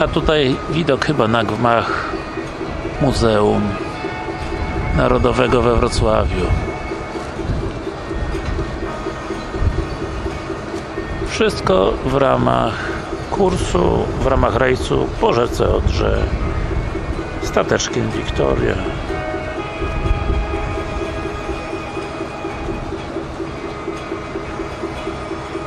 A tutaj widok chyba na gmach Muzeum Narodowego we Wrocławiu. Wszystko w ramach kursu, w ramach rejsu po rzece Odrze stateczkiem Victoria.